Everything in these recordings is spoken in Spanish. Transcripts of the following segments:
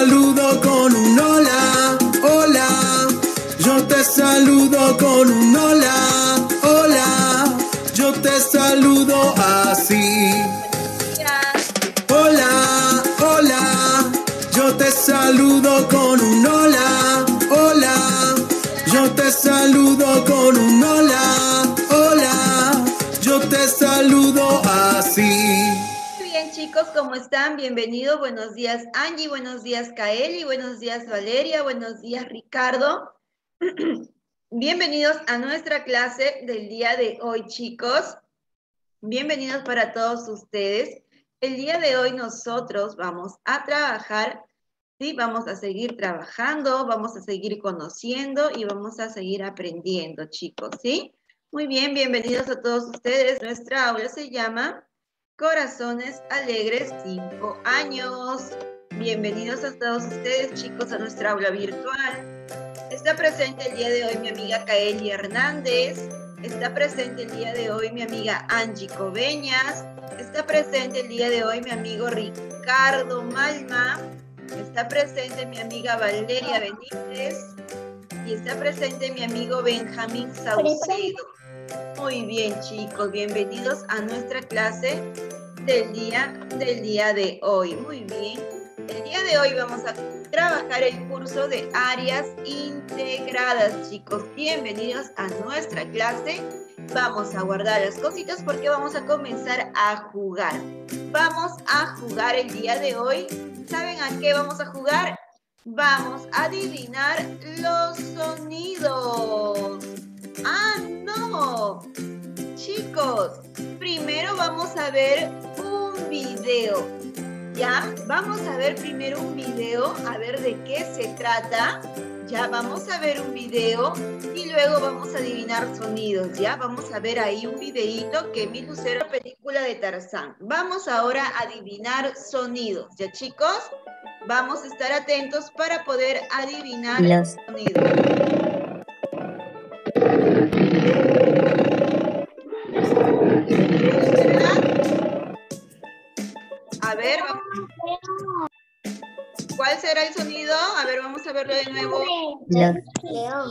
saludo con un hola, hola. Yo te saludo con un hola, chicos, ¿cómo están? Bienvenidos. Buenos días Angie, buenos días Kaeli, buenos días Valeria, buenos días Ricardo. Bienvenidos a nuestra clase del día de hoy chicos. Bienvenidos para todos ustedes. El día de hoy nosotros vamos a trabajar, ¿sí? Vamos a seguir trabajando, vamos a seguir conociendo y vamos a seguir aprendiendo chicos, ¿sí? Muy bien, bienvenidos a todos ustedes. Nuestra aula se llama Corazones Alegres 5 años. Bienvenidos a todos ustedes, chicos, a nuestra aula virtual. Está presente el día de hoy mi amiga Kaeli Hernández. Está presente el día de hoy mi amiga Angie Coveñas. Está presente el día de hoy mi amigo Ricardo Malma. Está presente mi amiga Valeria Benítez. Y está presente mi amigo Benjamín Saucedo. Muy bien, chicos, bienvenidos a nuestra clase del día del día de hoy. Muy bien. El día de hoy vamos a trabajar el curso de áreas integradas, chicos. Bienvenidos a nuestra clase. Vamos a guardar las cositas porque vamos a comenzar a jugar. Vamos a jugar el día de hoy. ¿Saben a qué vamos a jugar? Vamos a adivinar los sonidos. ¡Ah, no! Chicos, primero vamos a ver un video. ¿Ya? Vamos a ver primero un video, a ver de qué se trata. Ya vamos a ver un video y luego vamos a adivinar sonidos, ¿ya? Vamos a ver ahí un videíto que mi lucero película de Tarzán. Vamos ahora a adivinar sonidos, ¿ya chicos? Vamos a estar atentos para poder adivinar los sonidos. A ver, vamos. ¿cuál será el sonido? A ver, vamos a verlo de nuevo. León. León,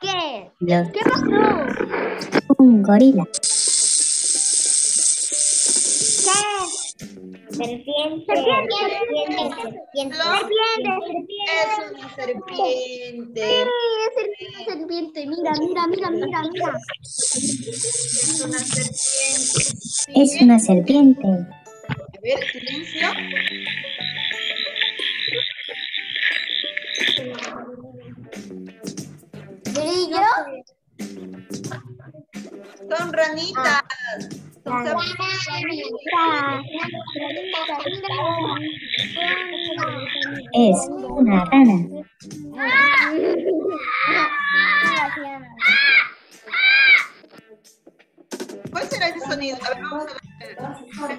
¿Qué? ¿Qué pasó? un gorila. Serpiente. Serpiente. Serpiente. Es una serpiente. Serpiente. Mira, mira, mira, mira, mira. Es una serpiente. Es una serpiente. A ver, silencio. Grillo. Son ranitas. Son Es una rana. ¿Cuál será ese sonido? A ver, vamos a ver.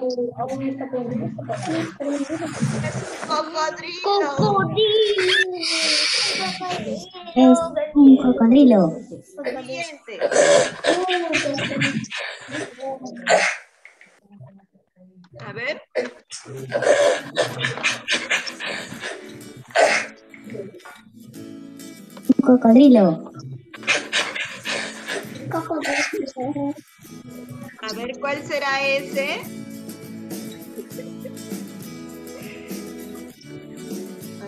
Cocodrilo. Un cocodrilo. A ver. Cocodrilo. A ver, ¿cuál será ese?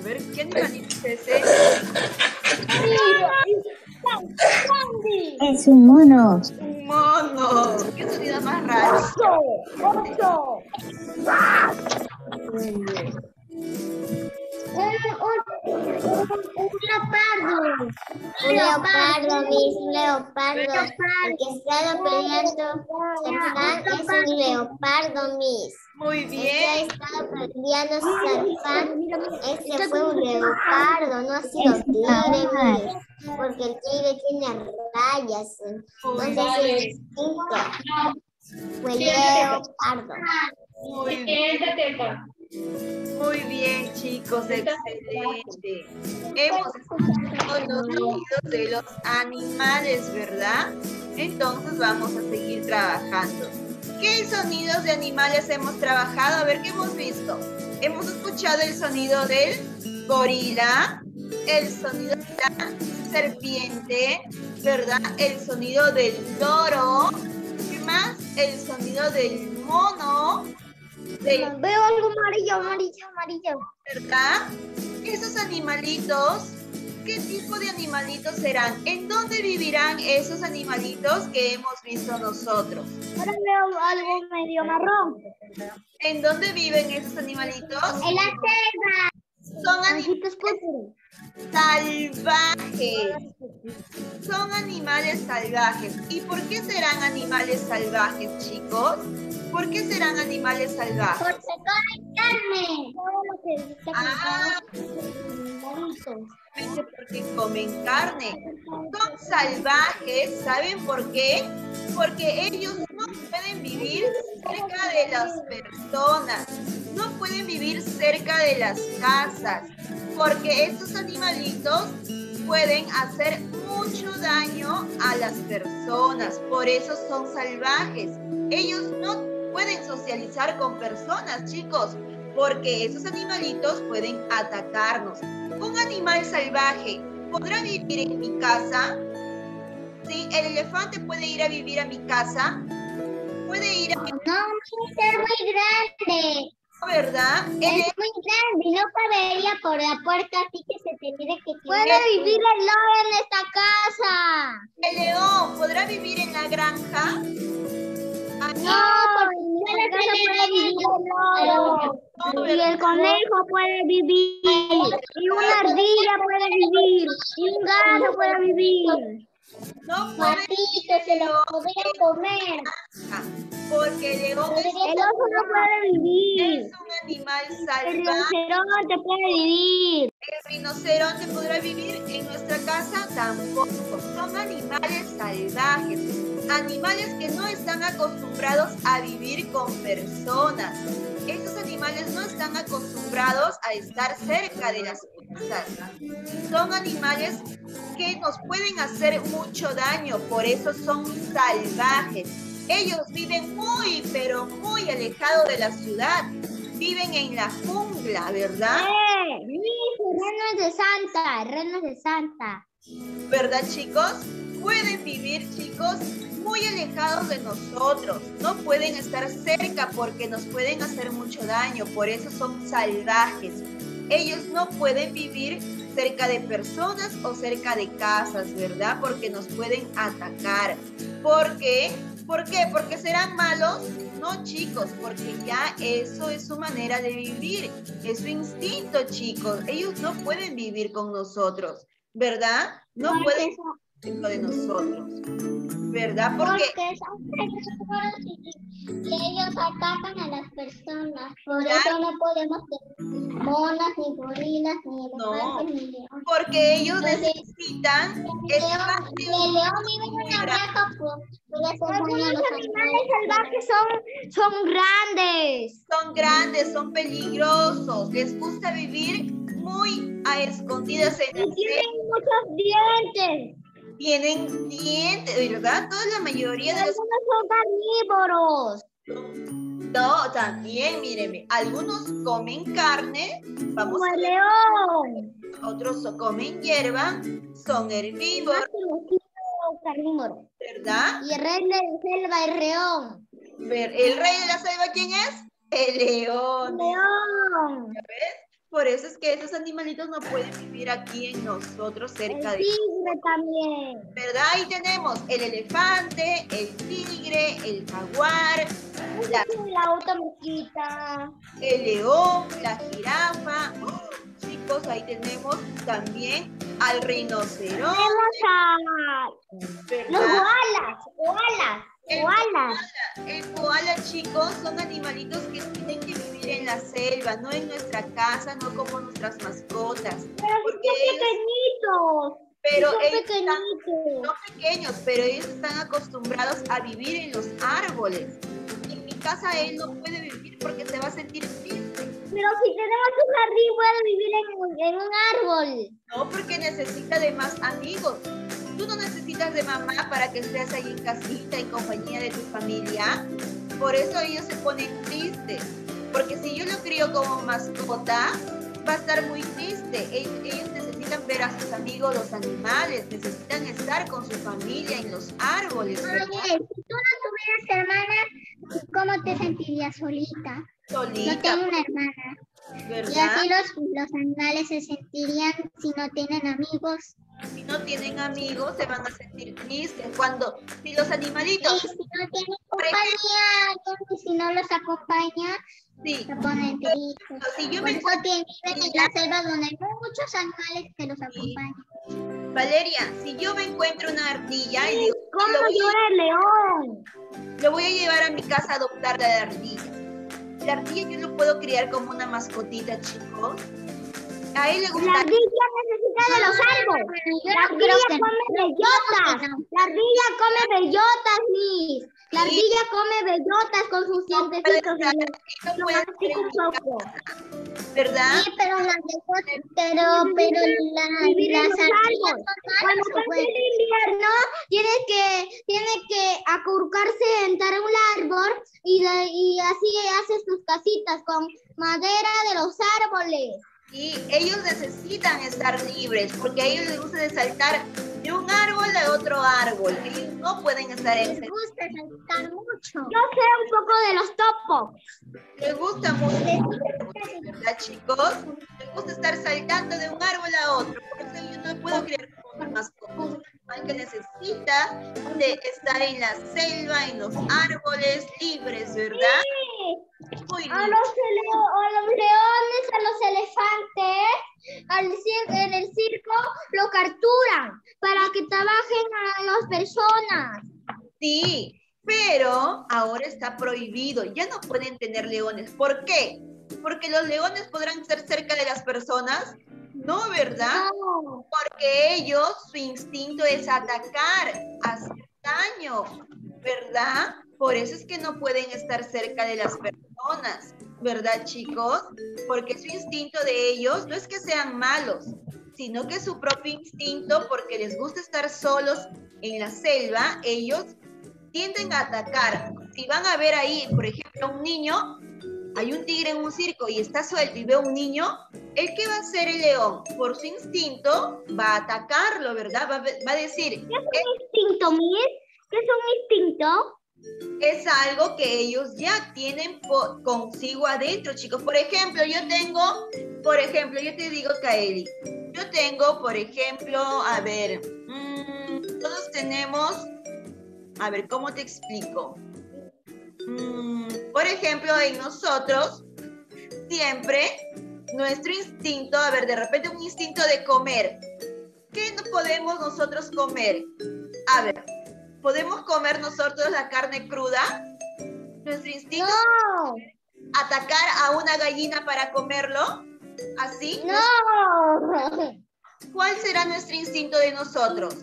Ver, ¿qué animalito es ese? Es un mono. Un mono. ¿Qué sonido más raro? Un leopardo, mis un leopardo. Porque estaba peleando. Es un leopardo, mis. Muy bien. Estaba peleando San Este fue un leopardo, no ha sido tigre, mis. Porque el tigre tiene rayas. Entonces es distinto. Fue leopardo. Muy bien. Muy bien, chicos, excelente. Hemos escuchado los sonidos de los animales, ¿verdad? Entonces vamos a seguir trabajando. ¿Qué sonidos de animales hemos trabajado? A ver, ¿qué hemos visto? Hemos escuchado el sonido del gorila, el sonido de la serpiente, ¿verdad? El sonido del loro, ¿qué más? El sonido del mono, del Veo algo amarillo, amarillo, amarillo. ¿verdad? Esos animalitos, ¿qué tipo de animalitos serán? ¿En dónde vivirán esos animalitos que hemos visto nosotros? Ahora veo algo medio marrón. ¿En dónde viven esos animalitos? En la selva. Son púrpuras. Salvajes. Son animales salvajes. ¿Y por qué serán animales salvajes, chicos? ¿Por qué serán animales salvajes? Porque comen carne. Ah. Porque comen carne. Son salvajes, ¿saben por qué? Porque ellos no pueden vivir cerca de las personas, no pueden vivir cerca de las casas, porque estos animalitos pueden hacer mucho daño a las personas, por eso son salvajes. Ellos no pueden socializar con personas, chicos, porque esos animalitos pueden atacarnos. Un animal salvaje podrá vivir en mi casa. Sí, el elefante puede ir a vivir a mi casa. Puede ir a No, es muy grande. ¿Verdad? Es muy grande y no cabería por la puerta, así que se tendría que Puede vivir el lobo en esta casa. el león podrá vivir en la granja. Ah, No, porque en la casa puede vivir el lobo. no, Y el conejo puede vivir. Y una ardilla puede vivir. Y un gato puede vivir. no puede Matito, se lo podría comer. Porque el es, El oso no puede vivir. es un animal El salvaje. rinoceronte puede vivir. El rinoceronte podrá vivir en nuestra casa tampoco. Son animales salvajes, animales que no están acostumbrados a vivir con personas. Estos animales no están acostumbrados a estar cerca de las casas. Son animales que nos pueden hacer mucho daño, por eso son salvajes. Ellos viven muy, pero muy alejados de la ciudad. Viven en la jungla, ¿verdad? ¡Eh! Mijo, renos de Santa, renos de Santa. ¿Verdad, chicos? Pueden vivir, chicos, muy alejados de nosotros. No pueden estar cerca porque nos pueden hacer mucho daño. Por eso son salvajes. Ellos no pueden vivir cerca de personas o cerca de casas, ¿verdad? Porque nos pueden atacar. ¿Por qué? ¿Por qué? ¿Porque serán malos? No, chicos, porque ya eso es su manera de vivir. Es su instinto, chicos. Ellos no pueden vivir con nosotros, ¿verdad? No pueden dentro de nosotros. ¿Verdad? Porque, Porque son peligrosos y, y ellos atacan a las personas. Por eso no podemos tener monas, ni gorilas, ni elefantes, ni leones. porque ellos Entonces, necesitan El león, espacio. el león vive en una granja, puede hacer daño a los animales. salvajes son, son grandes. son grandes, son peligrosos, les gusta vivir muy a escondidas en la selva. muchos dientes. Tienen dientes, ¿verdad? Toda la mayoría de los... son carnívoros. No, también, mírenme, algunos comen carne, vamos Como a ver, león. otros comen hierba, son herbívoros, carnívoro. ¿verdad? Y el rey de la selva es león. ¿El rey de la selva quién es? El león. León. Por eso es que esos animalitos no pueden vivir aquí en nosotros cerca El de tigre también. ¿verdad? Ahí tenemos el elefante, el tigre, el jaguar, la- La otra mosquita. el león, la jirafa. ¡Oh! Chicos, ahí tenemos también al rinoceronte, los koalas. Koalas. El Koalas. El koala, chicos, son animalitos que tienen que vivir en la selva, no en nuestra casa, no como nuestras mascotas. Pero Porque son pequeñitos. Pero son ellos están pequeñitos. son pequeños, pero ellos están acostumbrados a vivir en los árboles. En mi casa él no puede vivir porque se va a sentir triste. Pero si tenemos un jardín, puede vivir en, un- en un árbol. No, porque necesita de más amigos. Tú no necesitas de mamá para que estés ahí en casita en compañía de tu familia. Por eso ellos se ponen tristes. Porque si yo lo crío como mascota, va a estar muy triste. Ellos, ellos necesitan ver a sus amigos, los animales, necesitan estar con su familia en los árboles. Oye, si tú no tuvieras hermana, ¿cómo te sentirías solita? Solita, tengo una hermana. Y ¿verdad? así los, los animales se sentirían si no tienen amigos. Si no tienen amigos, se van a sentir tristes. Cuando, si los animalitos, Y si no tienen compañía, si no los acompaña, sí, se ponen tristes. si yo me viven en la selva donde hay muchos animales que los acompañan. Valeria, si yo me encuentro una ardilla y digo, ¿Cómo llora el león? lo voy a llevar a mi casa a adoptar la ardilla. La ardilla yo lo puedo criar como una mascotita, chicos. A él le La gusta. ardilla necesita de los árboles. La ardilla come bellotas. La ardilla come bellotas, Miss. La ardilla come bellotas con sus dientecitos. en ¿Verdad? Sí, pero las pero, pero en las los ardillas Cuando pasa pues. el invierno, tiene que, tiene que acurcarse, entrar a un árbol y, y así hace sus casitas con madera de los árboles. Y ellos necesitan estar libres porque a ellos les gusta de saltar de un árbol a otro árbol. Ellos no pueden estar en Les gusta saltar mucho. Yo sé un poco de los topos. Les gusta mucho, ¿verdad, chicos? Les gusta estar saltando de un árbol a otro. Por eso yo no puedo. Es un animal que necesita de estar en la selva, en los árboles, libres, ¿verdad? Muy A los, leo- a los leones, a los elefantes, al en el circo lo capturan para que trabajen a las personas. Sí, pero ahora está prohibido. Ya no pueden tener leones. ¿Por qué? Porque los leones podrán estar cerca de las personas. No, ¿verdad? No. Porque ellos, su instinto es atacar, hacer daño, ¿verdad? Por eso es que no pueden estar cerca de las personas, ¿verdad, chicos? Porque su instinto de ellos no es que sean malos, sino que su propio instinto, porque les gusta estar solos en la selva, ellos tienden a atacar. Si van a ver ahí, por ejemplo, un niño, hay un tigre en un circo y está suelto y ve un niño, ¿el qué va a hacer el león? Por su instinto va a atacarlo, ¿verdad? Va, va a decir, ¿Qué es un instinto, Miss? ¿Qué es un instinto? Es algo que ellos ya tienen consigo adentro, chicos. Por ejemplo, yo tengo, por ejemplo, yo te digo, Kaeli, yo tengo, por ejemplo, a ver, mm, todos tenemos, a ver, ¿cómo te explico? Mm, por ejemplo, en nosotros, siempre, nuestro instinto, a ver, de repente un instinto de comer. ¿Qué podemos nosotros comer? A ver, ¿Podemos comer nosotros la carne cruda? Nuestro instinto No, atacar a una gallina para comerlo. ¿Así? no. ¿Cuál será nuestro instinto de nosotros?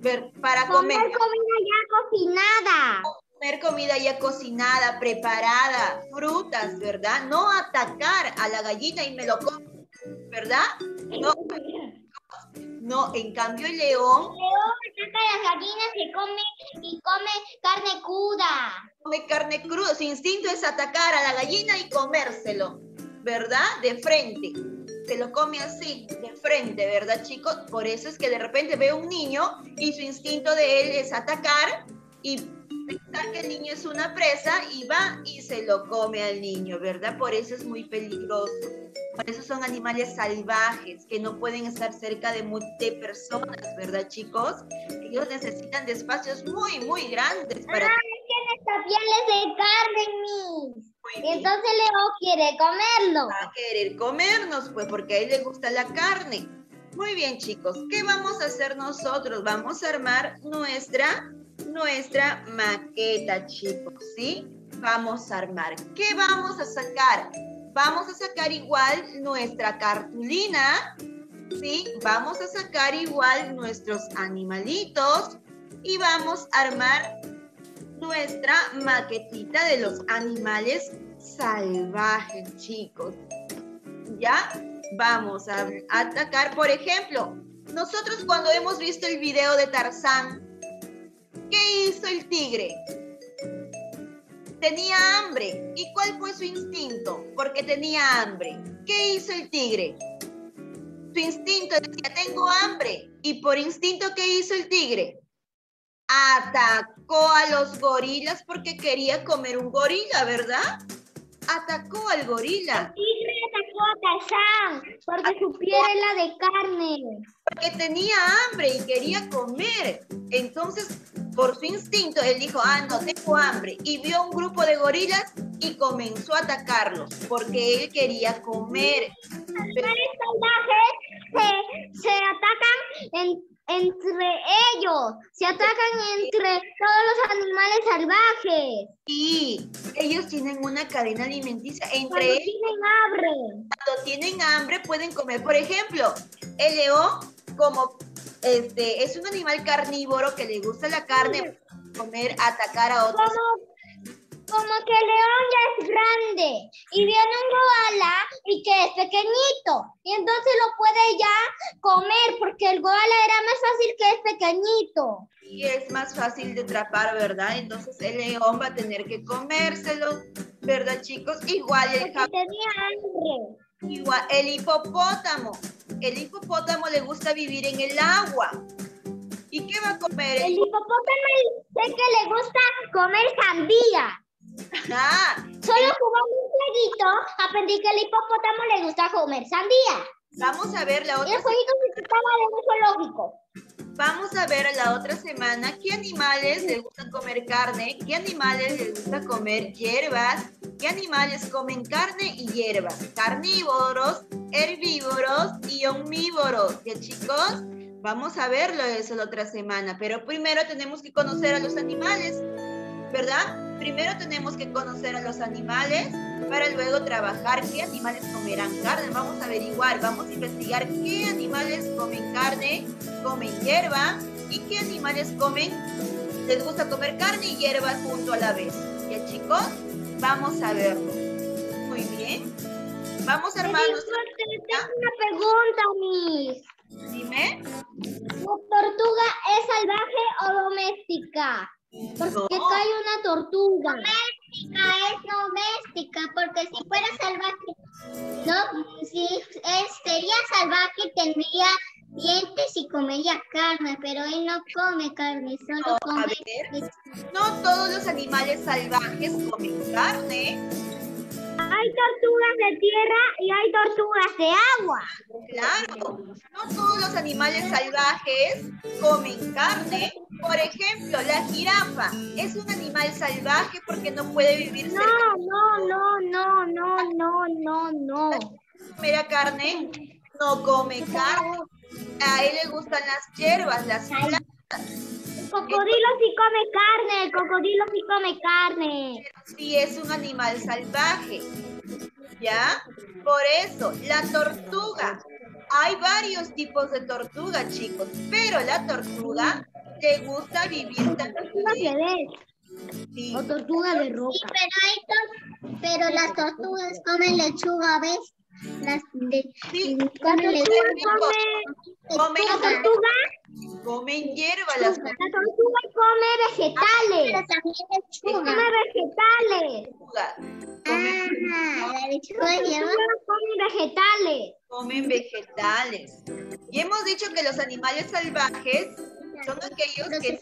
Ver, para Comer comer. comida ya cocinada. Comer comida ya cocinada, preparada, frutas, ¿verdad? No atacar a la gallina y me lo como, ¿verdad? No, no, en cambio el león León ataca a las gallinas y come, y come carne cruda. come carne cruda, su instinto es atacar a la gallina y comérselo, ¿verdad? De frente. Se lo come así, de frente, ¿verdad, chicos? Por eso es que de repente ve un niño y su instinto de él es atacar y pensar que el niño es una presa y va y se lo come al niño, ¿verdad? Por eso es muy peligroso. Por eso son animales salvajes que no pueden estar cerca de, de personas, ¿verdad, chicos? Ellos necesitan de espacios muy, muy grandes para... Esta piel es de carne, entonces Leo quiere comerlo. va a querer comernos, pues porque a él le gusta la carne. Muy bien, chicos, ¿qué vamos a hacer nosotros? Vamos a armar nuestra, nuestra maqueta, chicos, ¿sí? Vamos a armar. ¿Qué vamos a sacar? Vamos a sacar igual nuestra cartulina, ¿sí? Vamos a sacar igual nuestros animalitos y vamos a armar nuestra maquetita de los animales salvajes, chicos. ¿Ya? Vamos a atacar, por ejemplo, nosotros cuando hemos visto el video de Tarzán, ¿qué hizo el tigre? Tenía hambre. ¿Y cuál fue su instinto? Porque tenía hambre. ¿Qué hizo el tigre? Su instinto decía, tengo hambre. ¿Y por instinto qué hizo el tigre? Atacó a los gorilas porque quería comer un gorila, ¿verdad? Atacó al gorila. Tigre atacó a Tarzán porque su piel es la de carne. porque tenía hambre y quería comer. Entonces, por su instinto, él dijo, ah, no, tengo hambre. Y vio un grupo de gorilas y comenzó a atacarlos, porque él quería comer. Pero- animales salvajes se, se atacan en- entre ellos, se atacan entre todos los animales salvajes. y ellos tienen una cadena alimenticia. Entre Cuando ellos, tienen hambre. cuando tienen hambre, pueden comer. Por ejemplo, el león, como este, es un animal carnívoro que le gusta la carne, puede comer, atacar a otros. Como, como que el león ya es grande y viene un koala y que es pequeñito. Y entonces lo puede ya comer porque el koala era más fácil que es pequeñito. y es más fácil de atrapar, ¿verdad? Entonces el león va a tener que comérselo, ¿verdad, chicos? Igual el, Porque ja- tenía hambre. igual el hipopótamo. El hipopótamo le gusta vivir en el agua. ¿Y qué va a comer? El El hipopótamo sé que le gusta comer sandía. Solo jugando un jueguito aprendí que al hipopótamo le gusta comer sandía. vamos a ver la Y el otra, jueguito se trataba de un zoológico. vamos a ver la otra semana qué animales les gusta comer carne, qué animales les gusta comer hierbas, qué animales comen carne y hierbas, carnívoros, herbívoros y omnívoros, ¿ya chicos? Vamos a verlo eso la otra semana, pero primero tenemos que conocer a los animales, ¿verdad? Primero tenemos que conocer a los animales para luego trabajar qué animales comerán carne. Vamos a averiguar, vamos a investigar qué animales comen carne, comen hierba y qué animales comen, les gusta comer carne y hierba junto a la vez. ¿Ya chicos? Vamos a verlo. Muy bien. Vamos a armar nuestra... Tengo una pregunta, Miss. Dime. ¿La tortuga es salvaje o doméstica? Porque No. cae una tortuga. Doméstica es doméstica, porque si fuera salvaje, no, si es- sería salvaje tendría dientes y comería carne, pero él no come carne, solo No, a come ver. No todos los animales salvajes comen carne. Hay tortugas de tierra y hay tortugas de agua. Claro, no todos los animales salvajes comen carne. Por ejemplo, la jirafa es un animal salvaje porque no puede vivir cerca No, no, no, no, no, no, no, no. comer carne. No come carne. A él le gustan las hierbas, las plantas. Cocodrilo sí come carne, el cocodrilo sí come carne. Sí es un animal salvaje. ¿Ya? Por eso, la tortuga. Hay varios tipos de tortuga, chicos, pero la tortuga le gusta vivir bebé Sí, o tortuga de Sí, roca. pero, hay pero las tortugas comen lechuga, ¿ves? Las de, sí, comen comen, La tortuga, comen hierba las la tortuga come Pero vegetales. también lechuga. Come vegetales. tortugas. Comen, Ah, la lechuga come vegetales. comen vegetales. Y hemos dicho que los animales salvajes son aquellos que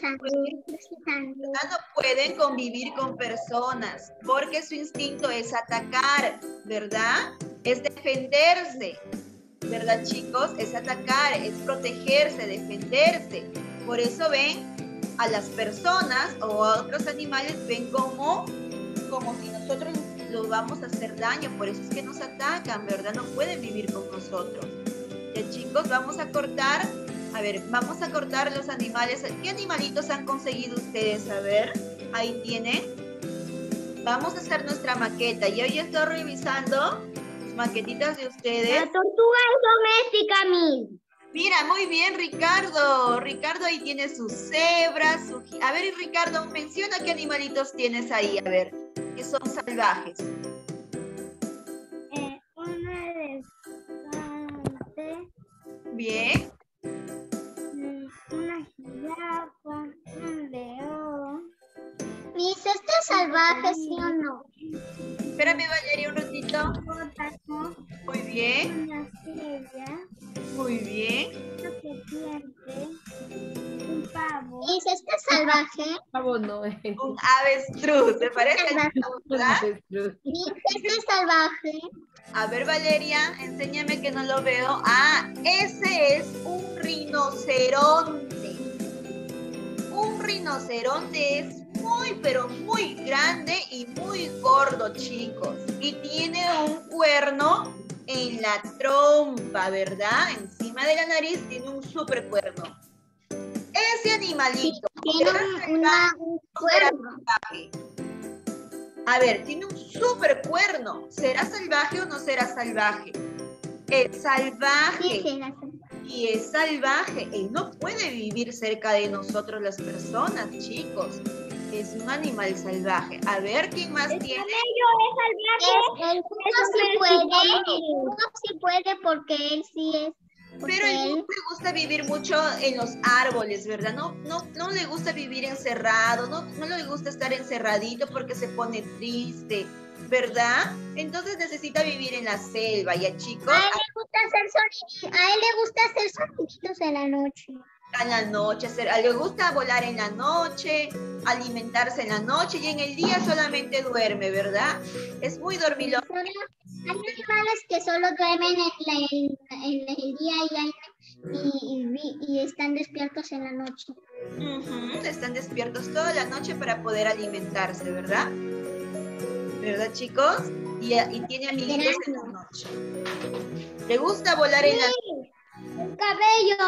no pueden convivir con personas porque su instinto es atacar, ¿verdad? Es defenderse, ¿verdad chicos? Es atacar, es protegerse, defenderse. Por eso ven a las personas o a otros animales, ven como, como si nosotros los vamos a hacer daño, por eso es que nos atacan, ¿verdad? No pueden vivir con nosotros. Ya chicos, vamos a cortar a ver, vamos a cortar los animales. ¿Qué animalitos han conseguido ustedes? A ver, ahí tienen. Vamos a hacer nuestra maqueta. Yo ya estoy revisando las maquetitas de La ustedes. tortuga es doméstica, Mil. Mira, muy bien, Ricardo. Ricardo ahí tiene sus cebras. Su... A ver, Ricardo, menciona qué animalitos tienes ahí. A ver, que son salvajes. Eh, una elefante, Bien. Salvaje, sí o no? Espérame, Valeria, un ratito. Muy bien, muy bien. un pavo. Miss, ¿este es salvaje? Pavo no es. Un avestruz. ¿Te parece? Salvaje. ¿verdad? Miss, ¿este es salvaje? A ver, Valeria, enséñame que no lo veo. Ah, ese es un rinoceronte. Un rinoceronte es muy, pero muy grande y muy gordo, chicos. Y tiene un cuerno en la trompa, ¿verdad? Encima de la nariz tiene un super cuerno. Ese animalito. Tiene un, una, un será cuerno. salvaje? A ver, tiene un super cuerno. ¿Será salvaje o no será salvaje? Es Sí, salvaje sí, salvaje. y es salvaje. Él no puede vivir cerca de nosotros las personas, chicos. Es un animal salvaje. A ver, ¿quién más El tiene? camello es salvaje. El uno sí puede, el uno sí puede porque él sí es. Pero a él no él, le gusta vivir mucho en los árboles, ¿verdad? No, no, no le gusta vivir encerrado, no, no le gusta estar encerradito porque se pone triste, ¿verdad? Entonces necesita vivir en la selva, ya chicos, a él le gusta hacer soniditos, a él le gusta hacer soniditos en la noche. En la noche, le gusta volar en la noche, alimentarse en la noche y en el día solamente duerme, ¿verdad? Es muy dormilón. Hay animales que solo duermen en, la- en- en el día y, y, y están despiertos en la noche. Ujú, Están despiertos toda la noche para poder alimentarse, ¿verdad? ¿Verdad, chicos? Y, y tiene amiguitos en la noche. ¿Le gusta volar en la El cabello.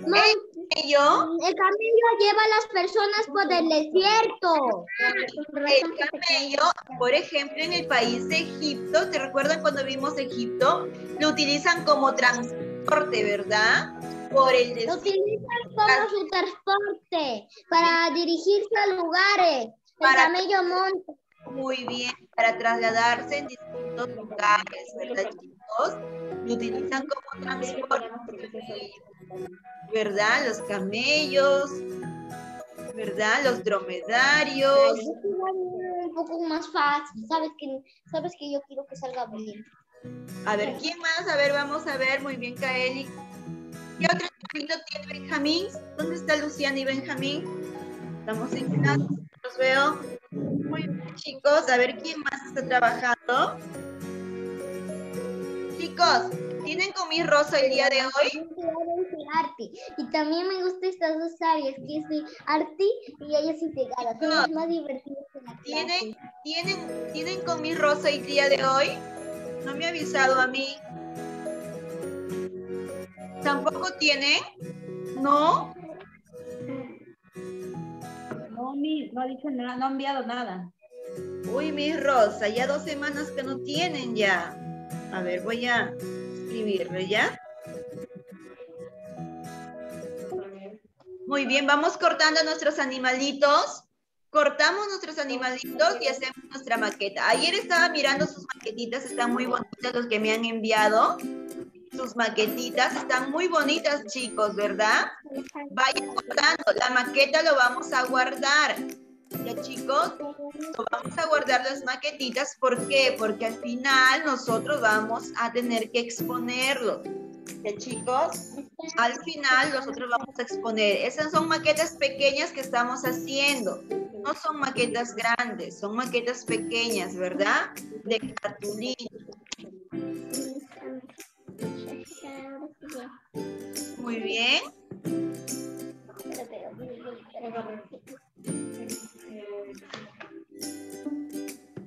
Camello? El camello lleva a las personas por el desierto. El camello, por ejemplo, en el país de Egipto, ¿te recuerdan cuando vimos Egipto? Lo utilizan como transporte, ¿verdad? Por el Lo desierto. utilizan como su transporte para dirigirse a lugares. El Para- camello monta. Muy bien, para trasladarse en distintos lugares, ¿verdad, chicos? Lo utilizan como transporte, ¿verdad? Los camellos, ¿verdad? Los dromedarios. Un poco más fácil. Sabes que, sabes que yo quiero que salga bien. A ver, ¿quién más? A ver, vamos a ver. Muy bien, Kaeli. ¿Qué otro camino tiene Benjamín? ¿Dónde está Luciana y Benjamín? Estamos en clase, los veo. Muy bien, chicos. A ver, ¿quién más está trabajando? Chicos, ¿tienen con mi rosa el día de hoy? Arti. Y también me gustan estas dos áreas, que es Arti y ella es integrada. Son las más divertidas en la ¿Tienen, clase. tienen, ¿Tienen con mi rosa el día de hoy? No me ha avisado a mí. ¿Tampoco tienen? ¿No? no ha dicho nada, no ha enviado nada. Uy, mi Rosa, ya dos semanas que no tienen ya. A ver, voy a escribirle, ¿ya? Muy bien, vamos cortando nuestros animalitos. Cortamos nuestros animalitos y hacemos nuestra maqueta. Ayer estaba mirando sus maquetitas, están muy bonitas los que me han enviado. Sus maquetitas están muy bonitas, chicos, ¿verdad? Vayan cortando. La maqueta lo vamos a guardar. ¿Ya, chicos? Vamos a guardar las maquetitas. ¿Por qué? Porque al final nosotros vamos a tener que exponerlo. ¿Ya, chicos? Al final nosotros vamos a exponer. Esas son maquetas pequeñas que estamos haciendo. No son maquetas grandes, son maquetas pequeñas, ¿verdad? De cartulina. Muy bien.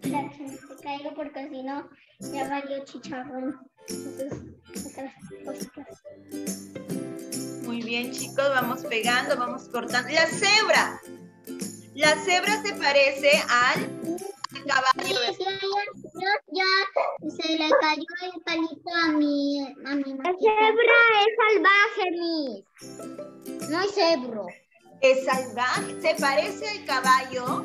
Te caigo porque si no ya valió chicharrón. Entonces, saca las cositas. Muy bien, chicos, vamos pegando, vamos cortando. La cebra. La cebra se parece al Sí, caballo. ya, ya, se le cayó el palito a mi, a mi La cebra es salvaje, Miss. No es cebro. Es salvaje. Se parece al caballo,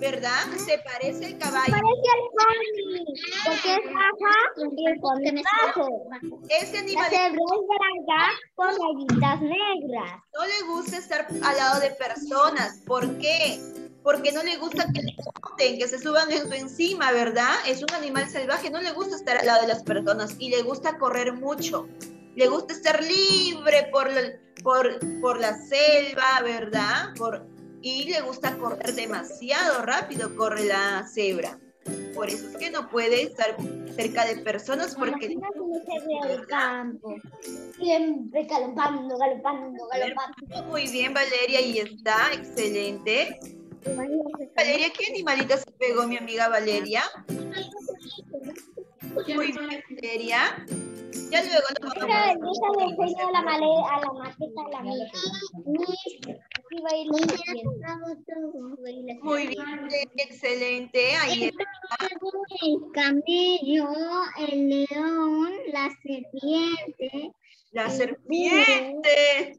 ¿verdad? Se parece al caballo. Parece al pony. Porque es baja y el pony es bajo. La animal es larga con rayitas negras. no le gusta estar al lado de personas. ¿Por qué? Porque no le gusta que le monten, que se suban en su encima, ¿verdad? Es un animal salvaje, no le gusta estar al lado de las personas y le gusta correr mucho. Le gusta estar libre por la, por, por la selva, ¿verdad? Por, y le gusta correr demasiado rápido, corre la cebra. Por eso es que no puede estar cerca de personas porque del campo. Siempre galopando, galopando, galopando. Muy bien, Valeria, y está, excelente. Valeria, ¿qué animalita se pegó mi amiga Valeria? Muy bien, Valeria. Ya luego lo vamos bendita le enseño a la, male, a la maqueta la a luciendo. Muy bien, excelente. Ahí está. El camello, el león, la serpiente, La serpiente.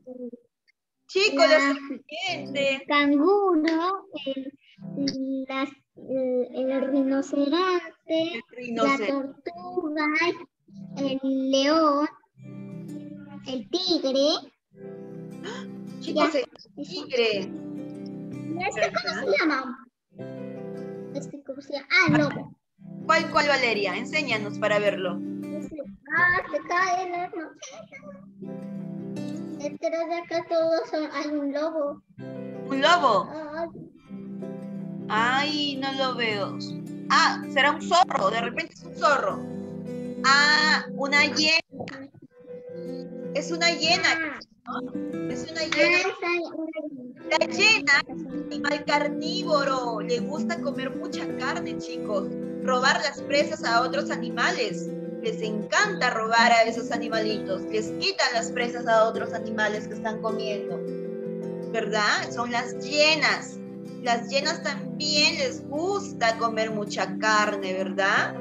Chicos, la serpiente. el canguro, el, las- el, el rinoceronte, la tortuga, el león, el tigre. Chicos, el tigre. ¿Este cómo se llama? Este, ¿cómo se llama? Ah, lobo. ¿Cuál, cuál, Valeria? Enséñanos para verlo. Ah, se cae el horno. Detrás de acá todos son, hay un lobo. ¿Un lobo? Ah, Ay, no lo veo. Ah, será un zorro. De repente es un zorro. Ah, una hiena. Es una hiena. ¿no? Es una hiena. La hiena animal carnívoro, le gusta comer mucha carne, chicos. Robar las presas a otros animales. Les encanta robar a esos animalitos. Les quitan las presas a otros animales que están comiendo. ¿Verdad? Son las hienas. Las hienas también les gusta comer mucha carne, ¿verdad?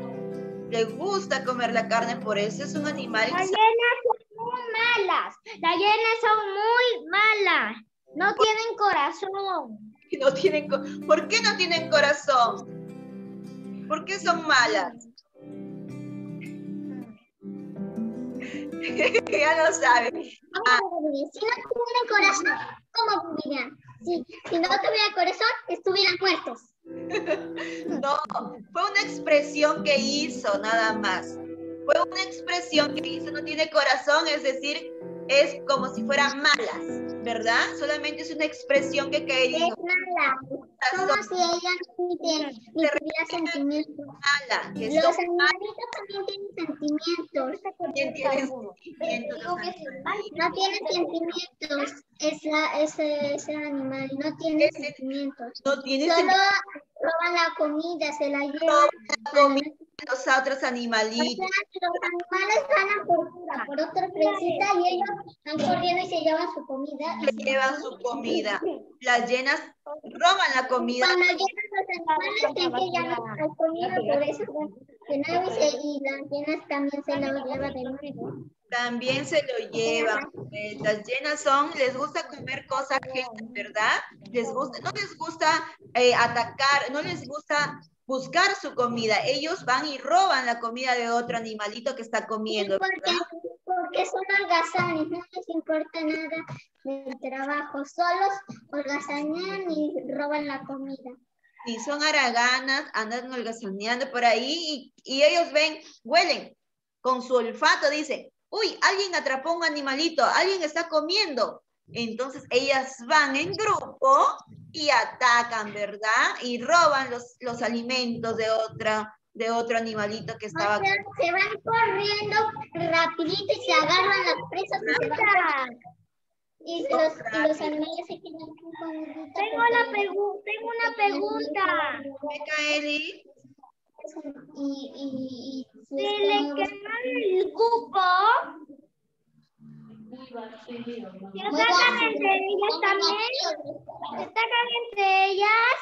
Les gusta comer la carne, por eso es un animal Las hienas son muy malas. Las hienas son muy malas. No tienen corazón. no tienen... co- ¿Por qué no tienen corazón? ¿Por qué son malas? ya lo sabe. ¿Cómo vivirían? Si no tuvieran corazón, ¿cómo vivirían? Si, si no tuvieran corazón, estuvieran muertos. No, fue una expresión que hizo nada más. Fue una expresión que hizo, no tiene corazón, es decir, es como si fueran malas, ¿verdad? Solamente es una expresión que Es caería mala. Como si ella ni, tiene- ni tuviera sentimientos. mala, que Los animalitos también tienen sentimientos. también tienen sentimientos. No tienen sentimientos. Esa, ese, ese animal no tiene Ese- sentimientos. No tienen Solo sentimientos roban la comida, se la llevan. la comida los otros O sea, animalitos. los animales ganan por, por otra presita y ellos van corriendo y se llevan su comida. que se- llevan su comida. Las llenas roban la comida. Cuando llegan los animales, que ya no hay comida, por eso y, se- y las llenas también se lo llevan de nuevo. También se lo llevan. Las llenas son, les gusta comer cosas ajenas, ¿verdad? Les gusta, no les gusta eh, atacar, no les gusta buscar su comida. Ellos van y roban la comida de otro animalito que está comiendo, Porque, porque son holgazanes, no les importa nada del trabajo, solos holgazanean y roban la comida. Y son haraganas, andan holgazaneando por ahí y, y ellos ven, huelen con su olfato, dice, uy, alguien atrapó un animalito, alguien está comiendo. Entonces ellas van en grupo y atacan, ¿verdad? Y roban los, los alimentos de otra de otro animalito que O estaba sea, se van corriendo rapidito y se agarran las presas y se van. Y los, y los animales se quedan con Tengo, la pregu- tengo una pregunta. Eli. y, y, y Si le queman el cupo, ¿se atacan entre ellas también? ¿Se atacan entre ellas?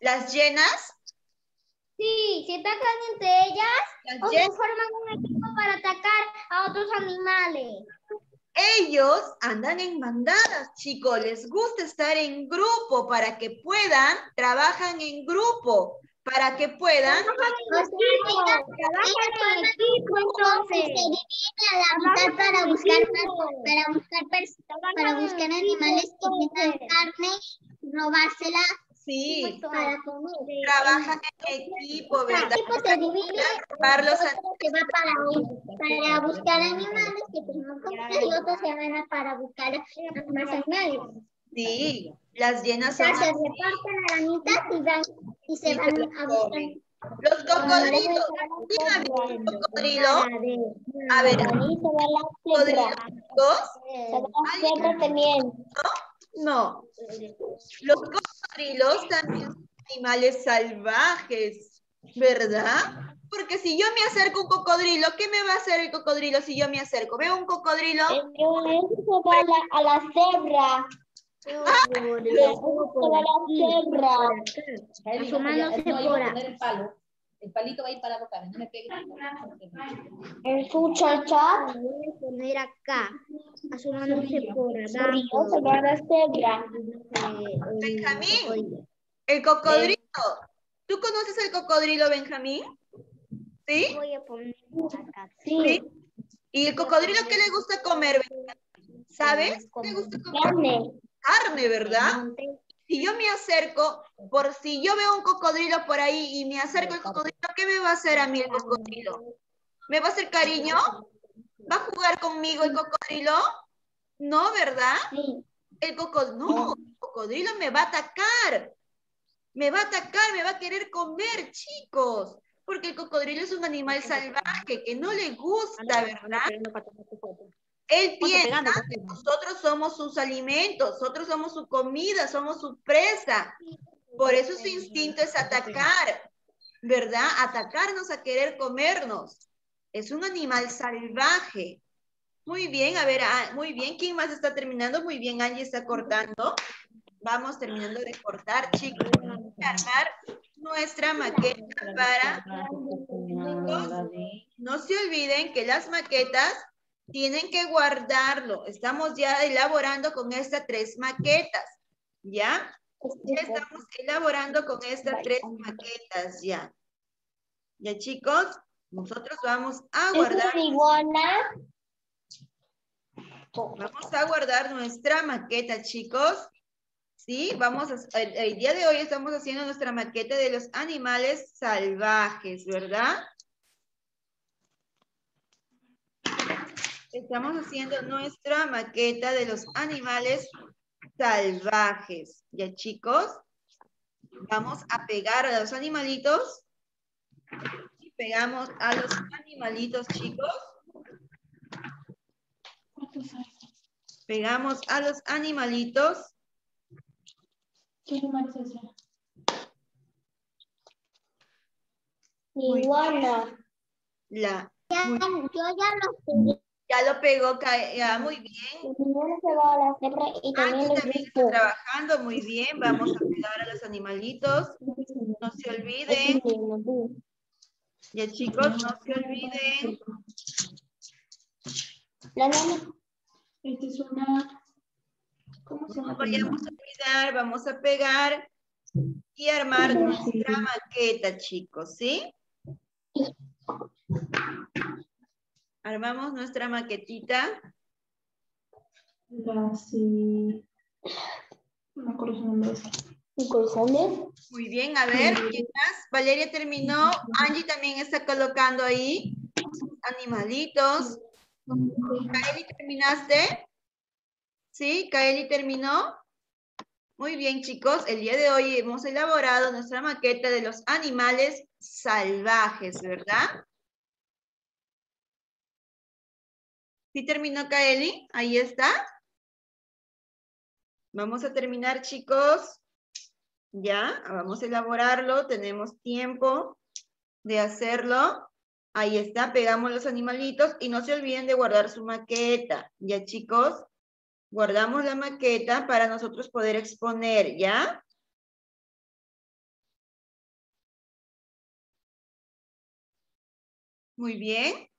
Las llenas, Sí, se atacan entre ellas las o se forman un equipo para atacar a otros animales. ellos andan en bandadas, chicos, les gusta estar en grupo para que puedan, trabajan en grupo para que puedan Trabajan para buscar para buscar para buscar animales que tengan carne, robársela sí, para comer. trabajan en equipo, ¿verdad? equipo se divide, Robar los para, para buscar animales que tengan comida y otros se van a para buscar más animales. Sí, las llenas O sea, se reparten a la mitad y van y se Y van se a buscar. Los cocodrilos, ¿quién ha visto un cocodrilo? A ver, cocodrilos, también. no. Los cocodrilos también son animales salvajes, ¿verdad? Porque si yo me acerco a un cocodrilo, ¿qué me va a hacer el cocodrilo si yo me acerco? Veo un cocodrilo, la, la cebra. Se va a la cebra. A se pora. El palo. El palito va a ir para la boca. No me pegues. En su chacha. Voy a poner acá. A su mano se pora. Se va a la cebra. Benjamín, el cocodrilo. ¿Tú conoces el cocodrilo, Benjamín? ¿Sí? Voy a poner acá. Sí. ¿Y el cocodrilo qué le gusta comer? Benjamín? ¿Sabes? ¿Qué le gusta comer? Carne. Carne, ¿verdad? Si yo me acerco, por si yo veo un cocodrilo por ahí y me acerco al cocodrilo, ¿qué me va a hacer a mí el cocodrilo? ¿Me va a hacer cariño? ¿Va a jugar conmigo el cocodrilo? No, ¿verdad? El cocodrilo, no, el cocodrilo me va a atacar. Me va a atacar, me va a querer comer, chicos. Porque el cocodrilo es un animal salvaje que no le gusta, ¿verdad? Él piensa que nosotros somos sus alimentos, nosotros somos su comida, somos su presa. Por eso su instinto es atacar, ¿verdad? Atacarnos a querer comernos. Es un animal salvaje. Muy bien, a ver, ah, muy bien. ¿Quién más está terminando? Muy bien, Angie está cortando. Vamos terminando de cortar, chicos. Vamos a armar nuestra maqueta para... No se olviden que las maquetas tienen que guardarlo. Estamos ya elaborando con estas tres maquetas, ¿ya? Ya estamos elaborando con estas tres maquetas, ya. Ya, chicos, nosotros vamos a guardar, vamos a guardar nuestra maqueta, chicos. Sí, vamos a, el, el día de hoy estamos haciendo nuestra maqueta de los animales salvajes, ¿verdad? Estamos haciendo nuestra maqueta de los animales salvajes. ¿Ya, chicos? Vamos a pegar a los animalitos. Pegamos a los animalitos, chicos. Pegamos a los animalitos. ¿Qué número es ese? Iguana. La, Ya, yo ya los pegué. Ya lo pegó, ya, muy bien. Se va a la cebra y también Angie el también está trabajando muy bien. Vamos a pegar a los animalitos. No se olviden. Ya chicos, no se olviden. La nena Esta es una... ¿Cómo se No llama? vayamos a olvidar, vamos a pegar y armar nuestra maqueta, chicos, ¿sí? Armamos nuestra maquetita. La sí... No me acuerdo su nombre. Muy bien, a ver, ¿quién más? Valeria terminó. Angie también está colocando ahí animalitos. Kaeli, ¿terminaste? ¿Sí? ¿Kaeli terminó? Muy bien, chicos. El día de hoy hemos elaborado nuestra maqueta de los animales salvajes, ¿verdad? ¿Sí terminó Kaeli? Ahí está. Vamos a terminar, chicos. Ya, vamos a elaborarlo. Tenemos tiempo de hacerlo. Ahí está, pegamos los animalitos y no se olviden de guardar su maqueta. Ya, chicos, guardamos la maqueta para nosotros poder exponer, ¿ya? Muy bien.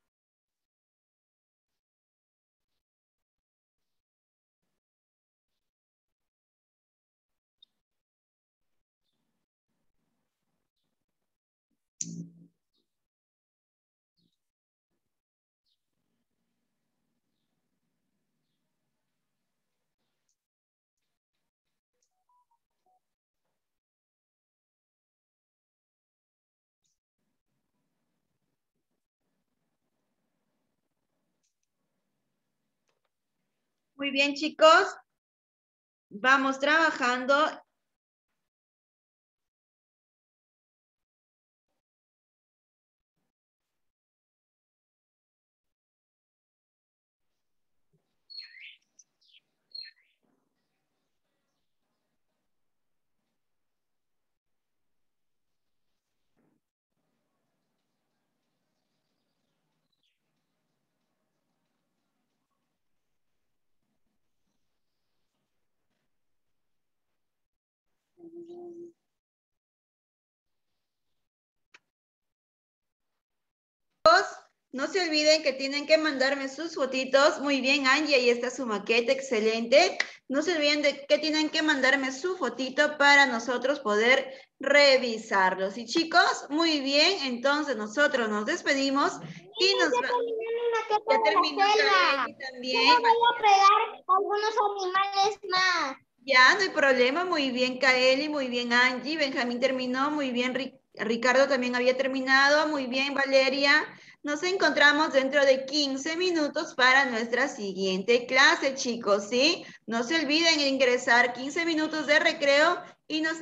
Muy bien, chicos. Vamos trabajando. No se olviden que tienen que mandarme sus fotitos. Muy bien, Angie, ahí está su maqueta, excelente. No se olviden de que tienen que mandarme su fotito para nosotros poder revisarlos. Y chicos, muy bien, entonces nosotros nos despedimos y nos Ya terminó también. Yo voy a pegar algunos animales más. Ya, no hay problema. Muy bien, Kaeli, muy bien, Angie. Benjamín terminó, muy bien, Ri- Ricardo también había terminado, muy bien, Valeria. Nos encontramos dentro de 15 minutos para nuestra siguiente clase, chicos, ¿sí? No se olviden de ingresar 15 minutos de recreo y nos,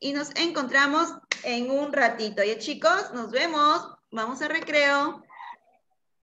y nos encontramos en un ratito. ¿Ya, chicos? Nos vemos. Vamos a recreo.